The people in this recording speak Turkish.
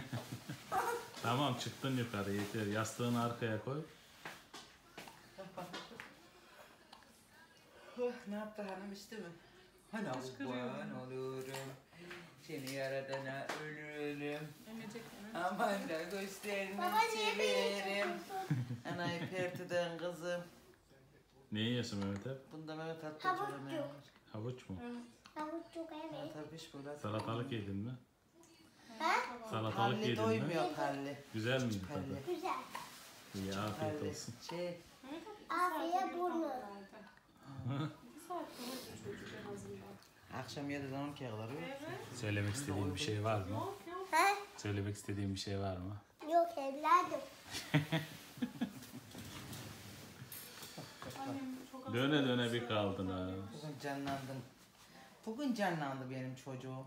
Tamam çıktın yukarı yeter. Yastığını arkaya koy. Oh, ne yaptı hanım işte mi? Hani kurban olurum. Seni yaradana ölürüm. Aman da beni severim. Anayı pertiden kızım. Ne yiyorsun Mehmet hep? Bunda Mehmet attı Havuç yok. Havuç mu? Havuç çok evet. Tabii iş burada. Salatalık yedin mi? Salatalık Halli yedin mi? doymuyor Halli. Güzel miydi tadı? Güzel. İyi afiyet Halli. olsun. Şey, Afiyet burnu. Akşam 7'den 12'ye kadar yok. Söylemek istediğin bir şey var mı? Ha? Söylemek istediğin bir şey var mı? Yok evladım. Döne döne bir kaldın ha. Bugün canlandın. Bugün canlandı benim çocuğum.